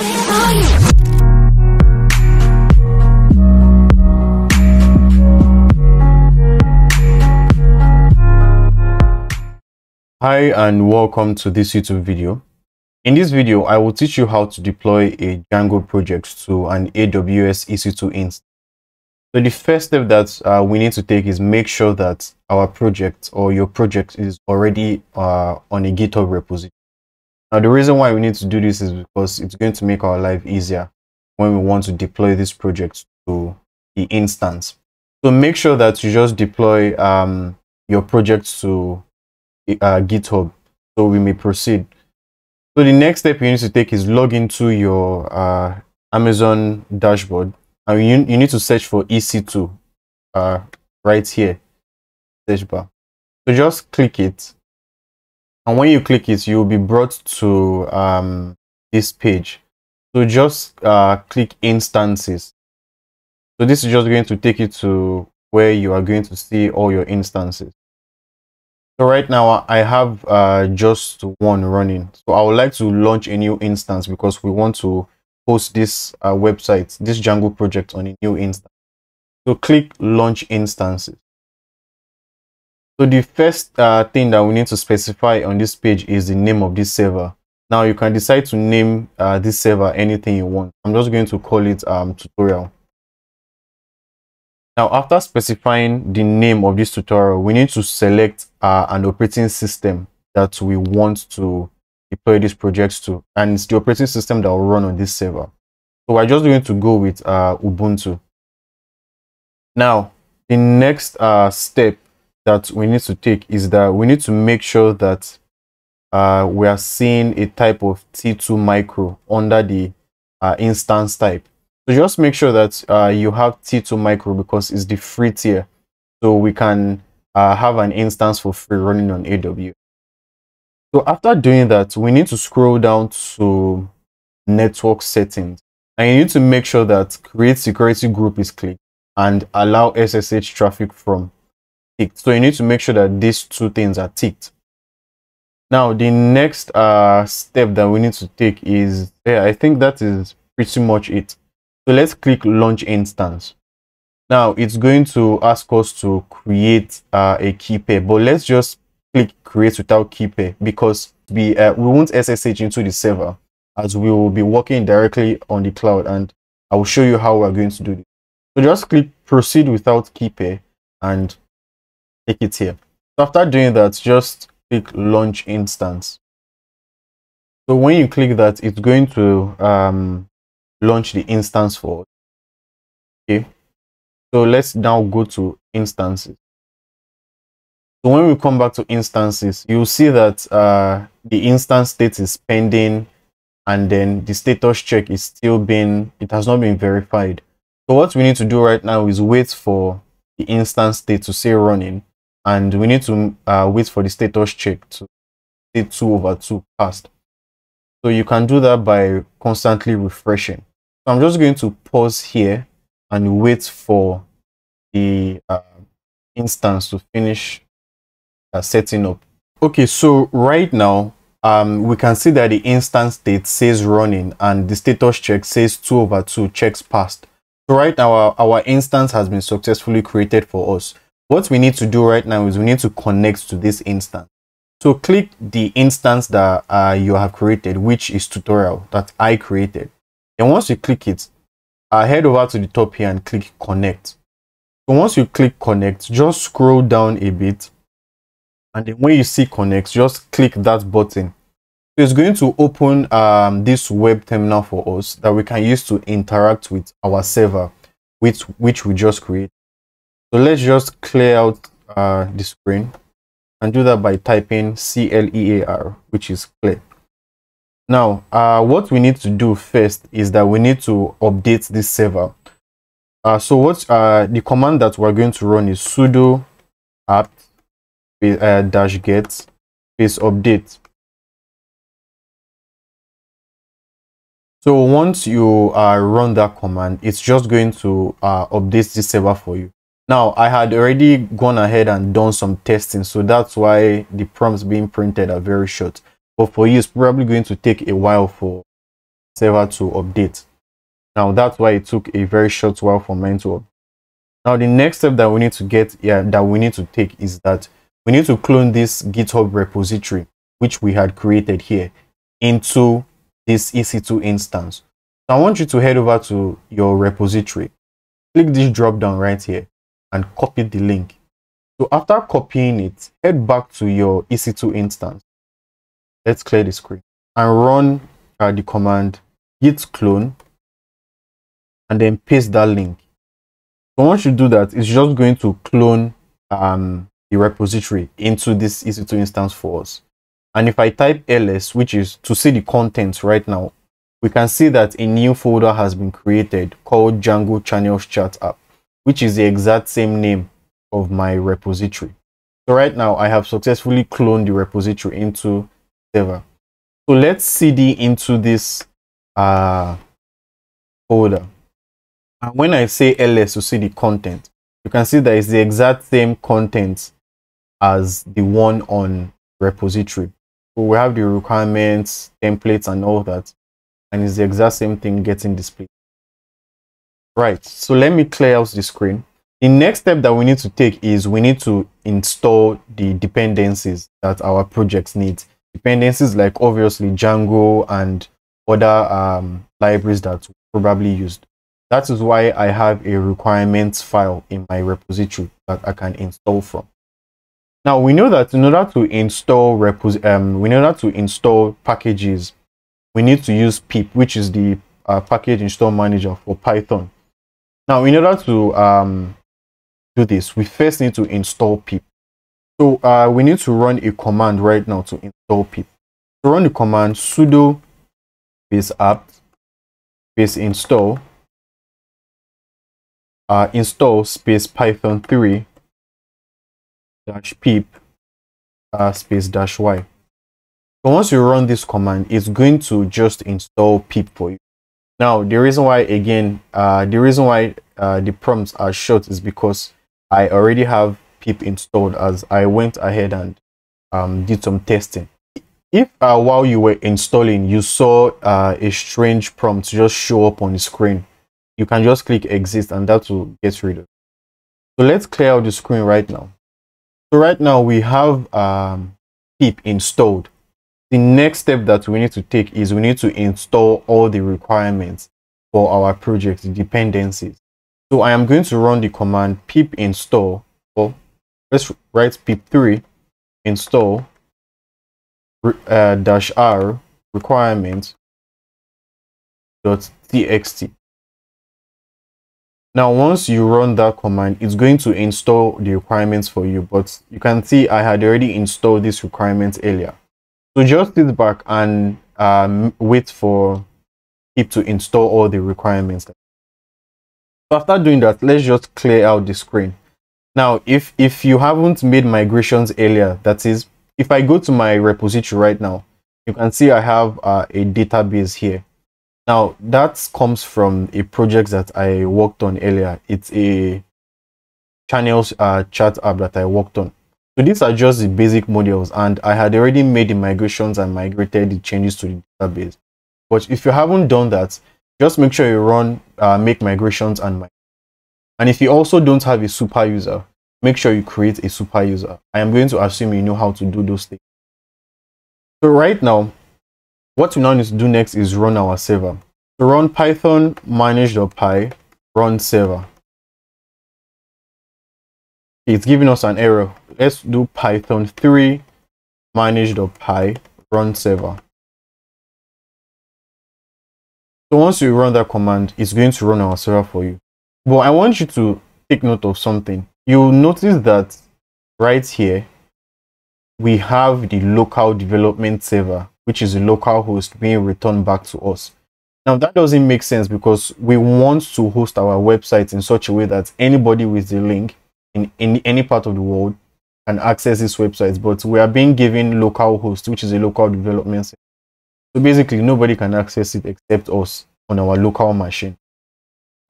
Hi and welcome to this YouTube video. In this video, I will teach you how to deploy a Django project to an AWS EC2 instance. So the first step that uh, we need to take is make sure that our project or your project is already uh, on a GitHub repository. Now the reason why we need to do this is because it's going to make our life easier when we want to deploy this project to the instance. So make sure that you just deploy um, your project to uh, GitHub so we may proceed. So the next step you need to take is log into your uh, Amazon dashboard and you, you need to search for EC2 uh, right here, search bar. So just click it and when you click it, you'll be brought to um, this page. So just uh, click instances. So this is just going to take you to where you are going to see all your instances. So right now I have uh, just one running. So I would like to launch a new instance because we want to host this uh, website, this Django project on a new instance. So click launch instances. So the first uh, thing that we need to specify on this page is the name of this server. Now you can decide to name uh, this server anything you want. I'm just going to call it um, tutorial. Now, after specifying the name of this tutorial, we need to select uh, an operating system that we want to deploy this project to. And it's the operating system that will run on this server. So we're just going to go with uh, Ubuntu. Now, the next uh, step that we need to take is that we need to make sure that uh, we are seeing a type of T2 micro under the uh, instance type. So just make sure that uh, you have T2 Micro because it's the free tier. So we can uh, have an instance for free running on AWS. So after doing that, we need to scroll down to network settings. And you need to make sure that create security group is clicked and allow SSH traffic from ticked. So you need to make sure that these two things are ticked. Now, the next uh, step that we need to take is, yeah, I think that is pretty much it. So let's click launch instance. Now it's going to ask us to create uh, a key pair, but let's just click create without key pair because we uh, we won't SSH into the server as we will be working directly on the cloud and I will show you how we're going to do this. So just click proceed without key pair and take it here. So after doing that, just click launch instance. So when you click that, it's going to um, launch the instance for okay? So let's now go to instances. So when we come back to instances you'll see that uh, the instance state is pending and then the status check is still being it has not been verified. So what we need to do right now is wait for the instance state to say running and we need to uh, wait for the status check to say 2 over 2 passed so you can do that by constantly refreshing so I'm just going to pause here and wait for the uh, instance to finish uh, setting up. Okay, so right now, um, we can see that the instance state says running and the status check says 2 over 2 checks passed. So right now, our, our instance has been successfully created for us. What we need to do right now is we need to connect to this instance. So click the instance that uh, you have created, which is tutorial that I created. And once you click it, uh, head over to the top here and click connect. So once you click connect, just scroll down a bit. And then when you see connect, just click that button. So it's going to open um, this web terminal for us that we can use to interact with our server, which, which we just created. So let's just clear out uh, the screen and do that by typing C-L-E-A-R, which is clear. Now, uh, what we need to do first is that we need to update this server. Uh, so what uh, the command that we're going to run is sudo apt uh, dash get space update. So once you uh, run that command, it's just going to update this server for you. Now, I had already gone ahead and done some testing, so that's why the prompts being printed are very short but for you it's probably going to take a while for server to update. Now that's why it took a very short while for mine to update. Now the next step that we need to get yeah that we need to take is that we need to clone this GitHub repository which we had created here into this EC2 instance. So I want you to head over to your repository, click this drop down right here and copy the link. So after copying it, head back to your EC2 instance. Let's clear the screen and run uh, the command git clone and then paste that link. So once you do that, it's just going to clone um, the repository into this EC2 instance for us. And if I type ls, which is to see the contents right now, we can see that a new folder has been created called Django Channels Chat app, which is the exact same name of my repository. So right now I have successfully cloned the repository into server. So let's cd into this uh, folder. And when I say ls to see the content, you can see that it's the exact same content as the one on repository. So we have the requirements, templates, and all that. And it's the exact same thing getting displayed. Right, so let me clear out the screen. The next step that we need to take is we need to install the dependencies that our projects need. Dependencies like obviously Django and other um, libraries that we probably used. That is why I have a requirements file in my repository that I can install from. Now we know that in order to install repos um, in order to install packages, we need to use pip, which is the uh, package install manager for Python. Now, in order to um, do this, we first need to install pip. So uh, we need to run a command right now to install pip. To run the command sudo space apt space install uh, install space python 3 dash pip uh, space dash y. So once you run this command, it's going to just install pip for you. Now, the reason why, again, uh, the reason why uh, the prompts are short is because I already have pip installed as I went ahead and um, did some testing. If uh, while you were installing, you saw uh, a strange prompt just show up on the screen, you can just click exit and that will get rid of it. So let's clear out the screen right now. So right now we have um, pip installed. The next step that we need to take is we need to install all the requirements for our project dependencies. So I am going to run the command pip install or let's write pip3 install uh, dash r requirements dot txt now, once you run that command, it's going to install the requirements for you. But you can see I had already installed these requirements earlier. So just sit back and um, wait for it to install all the requirements. So after doing that, let's just clear out the screen. Now, if, if you haven't made migrations earlier, that is, if I go to my repository right now, you can see I have uh, a database here. Now, that comes from a project that I worked on earlier. It's a channels uh, chat app that I worked on. So these are just the basic modules and I had already made the migrations and migrated the changes to the database. But if you haven't done that, just make sure you run uh, make migrations and and if you also don't have a super user, make sure you create a super user. I am going to assume you know how to do those things. So right now, what we now need to do next is run our server. So run python manage.py run server. It's giving us an error. Let's do python 3 manage.py run server. So once you run that command, it's going to run our server for you. But I want you to take note of something. You'll notice that right here, we have the local development server which is a local host being returned back to us. Now that doesn't make sense because we want to host our website in such a way that anybody with the link in, in any part of the world can access this website, but we are being given local host, which is a local development. Center. So basically nobody can access it except us on our local machine.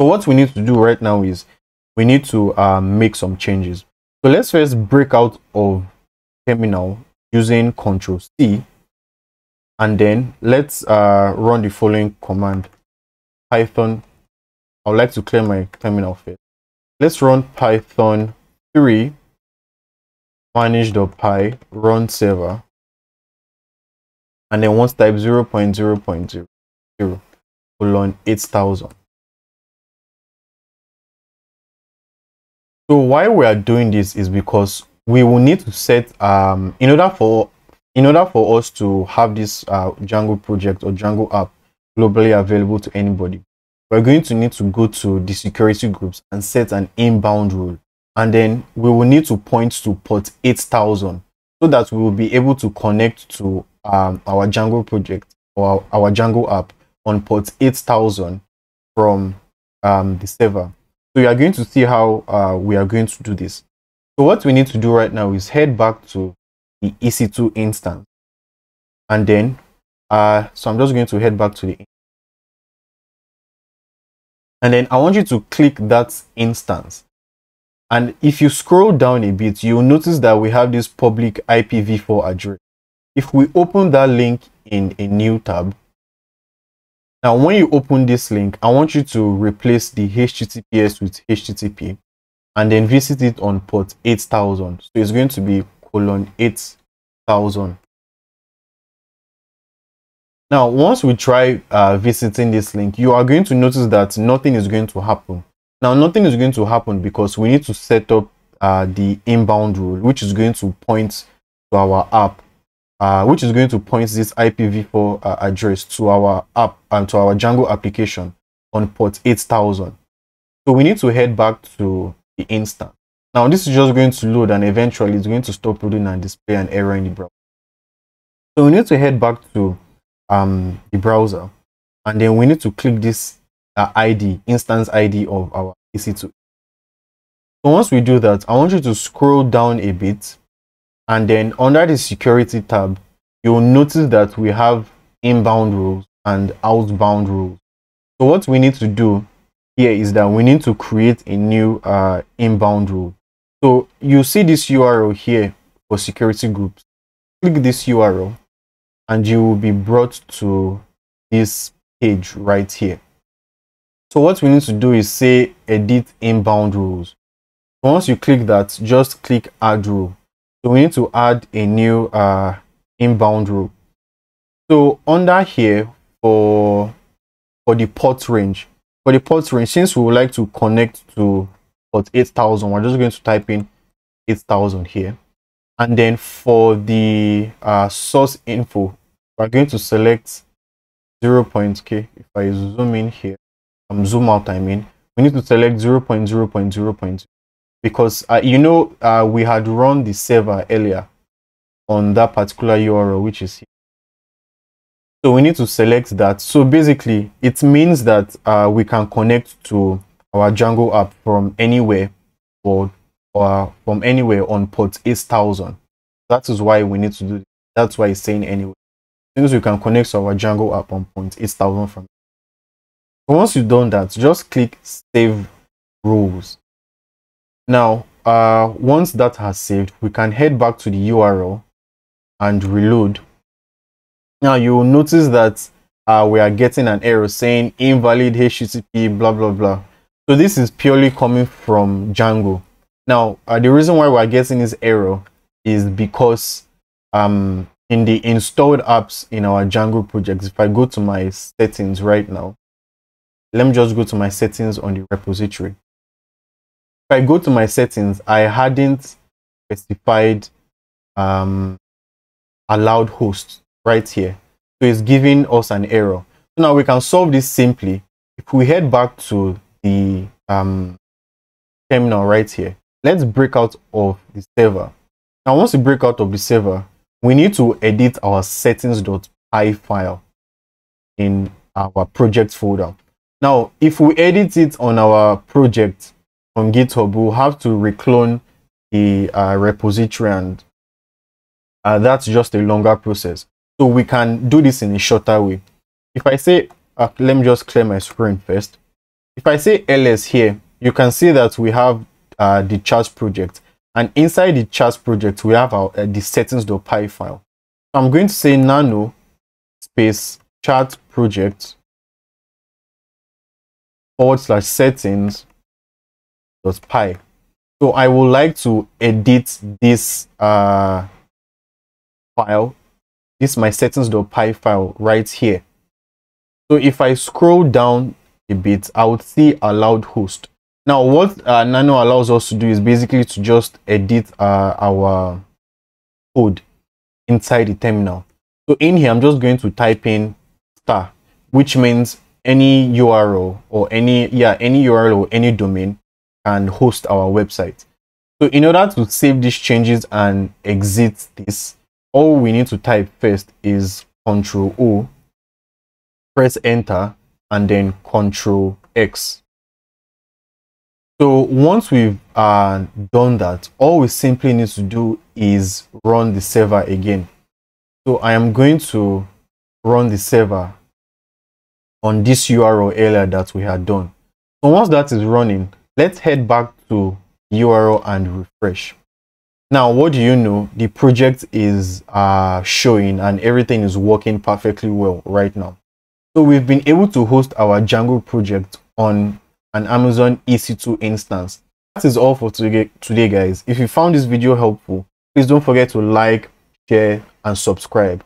So what we need to do right now is we need to um, make some changes. So let's first break out of terminal using Control C and then let's uh, run the following command python i would like to clear my terminal first let's run python 3 manage.py run server and then once type 0 0.0.0 colon 8000 so why we are doing this is because we will need to set um in order for in order for us to have this uh, Django project or Django app globally available to anybody, we're going to need to go to the security groups and set an inbound rule. And then we will need to point to port 8000 so that we will be able to connect to um, our Django project or our, Django app on port 8000 from um, the server. So you are going to see how uh, we are going to do this. So what we need to do right now is head back to the EC2 instance. And then, uh, so I'm just going to head back to the and then I want you to click that instance. And if you scroll down a bit, you'll notice that we have this public IPv4 address. If we open that link in a new tab, now when you open this link, I want you to replace the HTTPS with HTTP and then visit it on port 8000. So it's going to be colon 8000. Now, once we try uh, visiting this link, you are going to notice that nothing is going to happen. Now, nothing is going to happen because we need to set up uh, the inbound rule, which is going to point to our app, uh, which is going to point this IPv4 uh, address to our app and to our Django application on port 8000. So we need to head back to the instance. Now this is just going to load and eventually it's going to stop loading and display an error in the browser. So we need to head back to um, the browser and then we need to click this uh, ID, instance ID of our EC2. So once we do that, I want you to scroll down a bit and then under the security tab, you'll notice that we have inbound rules and outbound rules. So what we need to do here is that we need to create a new uh, inbound rule. So you see this URL here for security groups. Click this URL and you will be brought to this page right here. So what we need to do is say edit inbound rules. Once you click that, just click add rule. So we need to add a new uh, inbound rule. So under here for for the port range, for the port range, since we would like to connect to port 8000 we're just going to type in 8000 here and then for the uh, source info we're going to select 0 if i zoom in here um zoom out i mean we need to select 0 0.0.0 because uh, you know uh, we had run the server earlier on that particular url which is here so we need to select that so basically it means that uh, we can connect to our Django app from anywhere or, or from anywhere on port 8000. That is why we need to do That's why it's saying anyway. Since we can connect to our Django app on port 8000 from. Once you've done that, just click save rules. Now, uh, once that has saved, we can head back to the URL and reload. Now you will notice that uh, we are getting an error saying invalid HTTP blah blah blah. So this is purely coming from Django. Now, uh, the reason why we're getting this error is because um, in the installed apps in our Django projects, if I go to my settings right now, let me just go to my settings on the repository. If I go to my settings, I hadn't specified um, allowed host right here. So it's giving us an error. So now we can solve this simply. If we head back to the um, terminal right here. Let's break out of the server. Now, once we break out of the server, we need to edit our settings.py file in our project folder. Now, if we edit it on our project on GitHub, we'll have to reclone the uh, repository and uh, that's just a longer process. So we can do this in a shorter way. If I say, uh, let me just clear my screen first. If I say ls here, you can see that we have uh, the chat project. And inside the chat project, we have our uh, the settings.py file. I'm going to say nano space chat project forward slash settings dot py. So I would like to edit this uh, file, this my settings.py file right here. So if I scroll down a bit, I would see allowed host. Now what uh, Nano allows us to do is basically to just edit uh, our code inside the terminal. So in here, I'm just going to type in star, which means any URL or any, yeah, any URL or any domain can host our website. So in order to save these changes and exit this, all we need to type first is Control O, press enter, and then Control X. So once we've uh, done that, all we simply need to do is run the server again. So I am going to run the server on this URL earlier that we had done. So once that is running, let's head back to URL and refresh. Now, what do you know? The project is uh, showing and everything is working perfectly well right now. So we've been able to host our Django project on an Amazon EC2 instance. That is all for today, today guys. If you found this video helpful, please don't forget to like, share, and subscribe.